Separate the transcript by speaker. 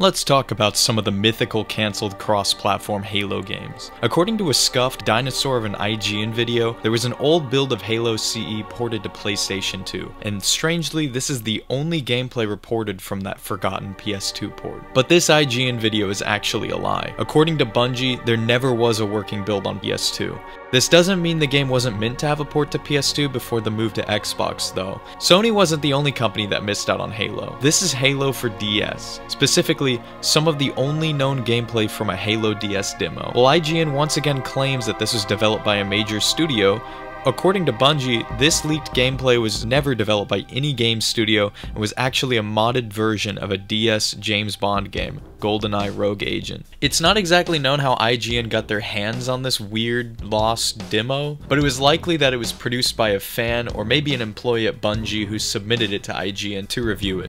Speaker 1: Let's talk about some of the mythical cancelled cross-platform Halo games. According to a scuffed dinosaur of an IGN video, there was an old build of Halo CE ported to PlayStation 2, and strangely this is the only gameplay reported from that forgotten PS2 port. But this IGN video is actually a lie. According to Bungie, there never was a working build on PS2. This doesn't mean the game wasn't meant to have a port to PS2 before the move to Xbox though. Sony wasn't the only company that missed out on Halo. This is Halo for DS, specifically some of the only known gameplay from a Halo DS demo. While IGN once again claims that this was developed by a major studio, According to Bungie, this leaked gameplay was never developed by any game studio and was actually a modded version of a DS James Bond game, GoldenEye Rogue Agent. It's not exactly known how IGN got their hands on this weird, lost demo, but it was likely that it was produced by a fan or maybe an employee at Bungie who submitted it to IGN to review it.